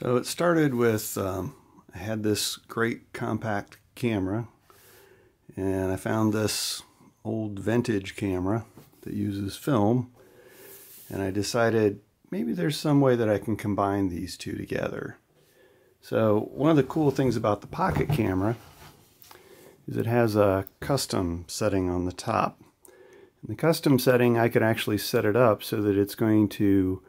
So it started with, um, I had this great compact camera and I found this old vintage camera that uses film and I decided maybe there's some way that I can combine these two together. So one of the cool things about the pocket camera is it has a custom setting on the top. In the custom setting I could actually set it up so that it's going to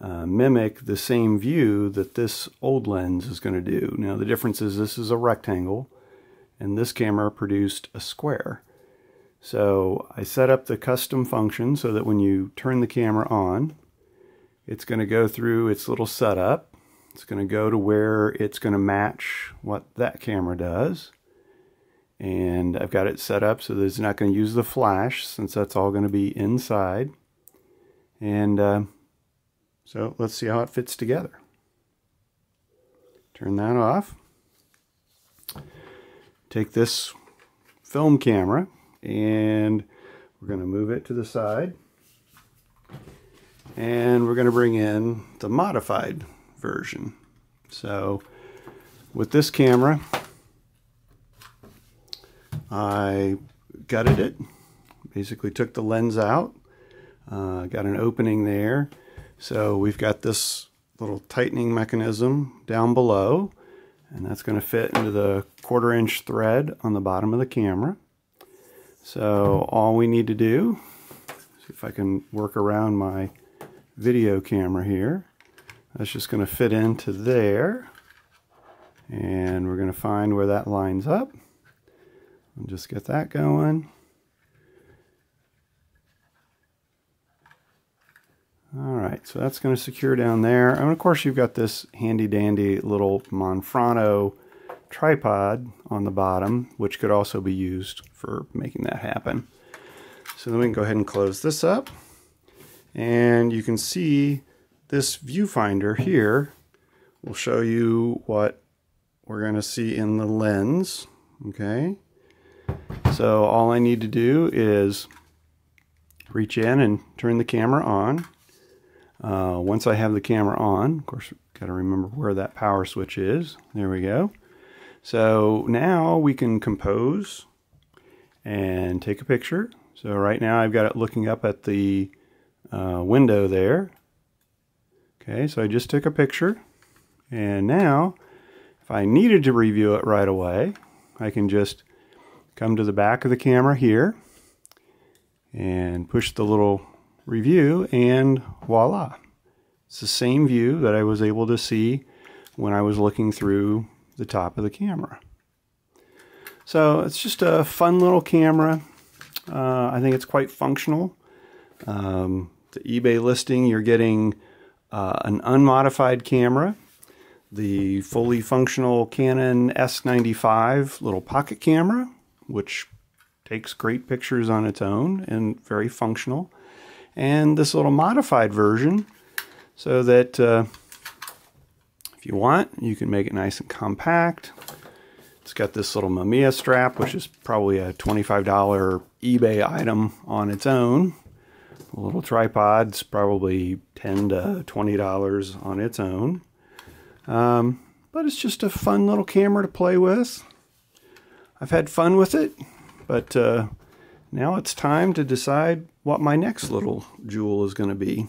uh, mimic the same view that this old lens is going to do. Now the difference is this is a rectangle and this camera produced a square. So I set up the custom function so that when you turn the camera on, it's going to go through its little setup. It's going to go to where it's going to match what that camera does. And I've got it set up so that it's not going to use the flash since that's all going to be inside. And uh, so let's see how it fits together. Turn that off. Take this film camera and we're going to move it to the side. And we're going to bring in the modified version. So with this camera, I gutted it, basically took the lens out, uh, got an opening there, so we've got this little tightening mechanism down below and that's going to fit into the quarter inch thread on the bottom of the camera. So all we need to do, see if I can work around my video camera here. That's just going to fit into there. And we're going to find where that lines up. And just get that going. All right, so that's going to secure down there. And of course, you've got this handy dandy little Manfrotto tripod on the bottom, which could also be used for making that happen. So then we can go ahead and close this up. And you can see this viewfinder here will show you what we're going to see in the lens. Okay. So all I need to do is reach in and turn the camera on. Uh, once I have the camera on, of course, got to remember where that power switch is. There we go. So now we can compose and take a picture. So right now I've got it looking up at the uh, window there. Okay, so I just took a picture. And now, if I needed to review it right away, I can just come to the back of the camera here and push the little review and voila. It's the same view that I was able to see when I was looking through the top of the camera. So it's just a fun little camera. Uh, I think it's quite functional. Um, the eBay listing, you're getting uh, an unmodified camera, the fully functional Canon S95 little pocket camera, which takes great pictures on its own and very functional and this little modified version so that uh, if you want, you can make it nice and compact. It's got this little Mamiya strap, which is probably a $25 eBay item on its own. A little tripod's probably 10 to $20 on its own. Um, but it's just a fun little camera to play with. I've had fun with it, but uh, now it's time to decide what my next little jewel is going to be.